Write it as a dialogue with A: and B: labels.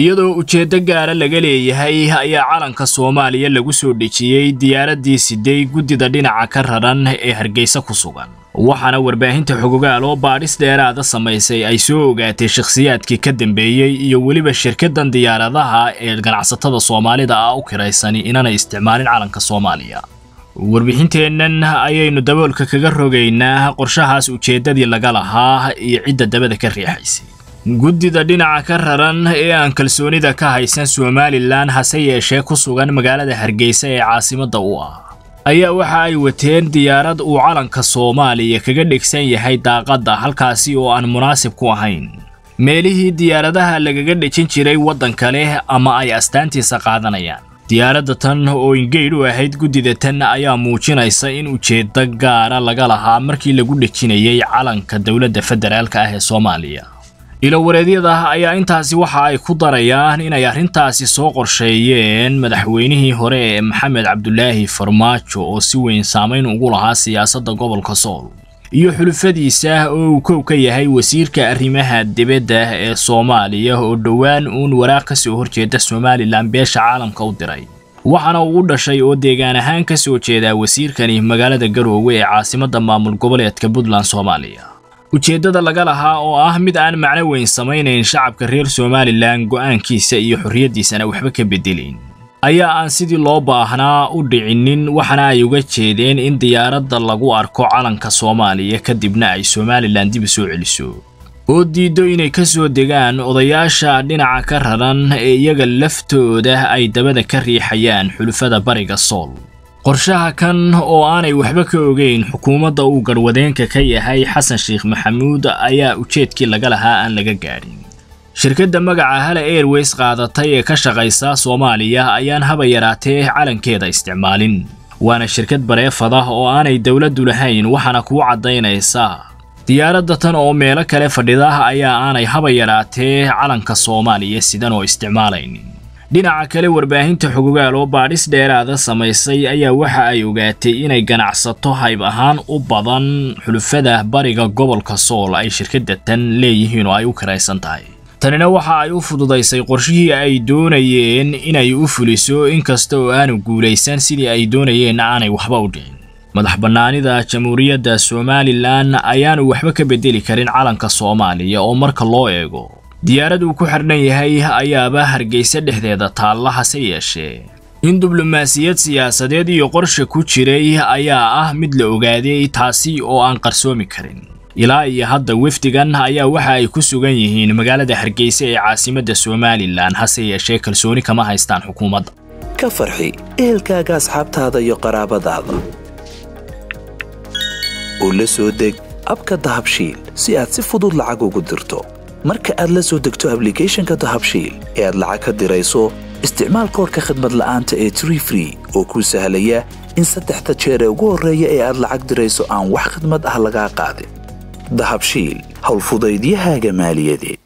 A: iyadoo ujeeddo gaara laga leeyahay ayaa calanka soomaaliya lagu soo dhejiyey diyaaraddii siday guddida dhinaca ka raran ee hargeysa ku sugan. Waxaana warbaahinta xogogaal oo baadhis dheeraada samaysay ay soo ogaatay shakhsiyaadkii ka dambeeyey iyo weliba shirkaddan diyaaradaha ee ganacsatada soomaalida ah u kiraysani inanay isticmaalin calanka soomaaliya. Warbixinteennan ayaynu daboolka kaga rogaynaa qorshahaas ujeeddadii laga lahaa iyo cidda dabada ka riixaysay guddida dhinaca ka raran ee aan kalsoonida ka haysan somalilan hase yeeshee ku sugan magaalada hargeysa ee caasimadda u ah. Ayaa waxa ay wateen diyaarad uu calanka soomaaliya kaga dhegsan yahay daaqadda halkaasi oo aan munaasib ku ahayn. Meelihii diyaaradaha lagaga dhejin jiray waddanka leh ama ay astaantiisa qaadanayaan. Diyaaradda tan oo ingeydh u ahayd guddida tan ayaa muujinaysa in ujeeddo gaara laga lahaa markii lagu dhejinayay calanka dowladda federaalka ah ee soomaaliya ilowareedyada ayaa intaasi waxa ay ku darayaan inay arrintaasi soo qorsheeyeen madaxweynihii hore ee maxamed cabdulaahi farmaajo oo si weyn saamayn ugu lahaa siyaasadda gobolka sool. Iyo xulufadiisa oo uu kow ka yahay wasiirka arrimaha dibadda ee soomaaliya oo dhowaan uun waraaq ka soo horjeeda somalilan beesha caalamka u diray. Waxaana uu u dhashay oo deegaan ahaan ka soo jeedaa wasiirkani magaalada garoowe ee caasimadda maamul goboleedka puntland soomaaliya ujeeddada laga lahaa oo ah mid aan macno weyn samaynayn shacabka reer somalilan go'aankiisa iyo xorriyaddiisana waxba ka beddelayn ayaa aan sidii loo baahnaa u dhicinin waxaana ay uga jeedeen in diyaaradda lagu arko calanka soomaaliya kadibna ay somalilan dib u soo celiso. Oo diiddo inay ka soo degaan odayaasha dhinaca ka raran ee iyaga laftooda ay dabada ka riixayaan xulufada bariga sool qorshaha kan oo aanay waxba ka ogeyn xukuumadda uu garwadeenka ka yahay xasan sheekh maxamuud ayaa ujeedkii laga lahaa aan laga gaadhin shirkadda magaca hala airways qaadatay ee ka shaqaysa soomaaliya ayaan haba yaraatee calankeeda isticmaalin waana shirkad bareefad ah oo aanay dowladdu lahayn waxaana kuu caddaynaysa. Diyaaradda tan oo meelo kale fadhida ayaa aanay haba yaraatee calanka soomaaliya sidan oo isticmaalaynin dhinaca kale warbaahinta xogogaal oo baadhis dheeraada samaysay ayaa waxa ay ogaatay inay ganacsato hayb ahaan u badan xulufada bariga gobolka sool ay shirkadda tan leeyihiin oo ay u kiraysan tahay. Tanina waxa ay u fududaysay qorshihii ay doonayeen inay u fuliso inkasta oo aanu guulaysan sidii ay doonayeen aanay waxba u dhicin. Madax bannaanida jamhuuriyadda somalilan ayaanu waxba ka beddeli karin calanka soomaaliya oo marka loo eego diyaarad uu ku xidhan yahay ayaaba hargeysa dhexdeeda taalla hase yeeshee. In diblomaasiyad siyaasadeed iyo qorsha ku jiray ayaa ah mid la ogaaday taasi oo aan qarsoomi karin. Ilaa iyo hadda wefdigan ayaa waxa ay ku sugan yihiin magaalada hargeysa ee caasimadda somalilan hase yeeshee kalsooni kama haystaan xukuumadda.
B: Ka farxi ehelkaaga asxaabtaada iyo qaraabadaada. Oo la soo deg abka dahabshiil si aad si fudud lacag ugu dirto marka aad la soo degto ablicathonka dahabshiil ee aad lacag ka dirayso isticmaal koorka khadmad la'aanta ee tree free oo kuu sahlaya in saddexda jeer ee ugu horreeya ee aad lacag dirayso aan wax khadmad ah lagaa qaadin. Dahabshiil howlfudaydiyahaaga maaliyadeed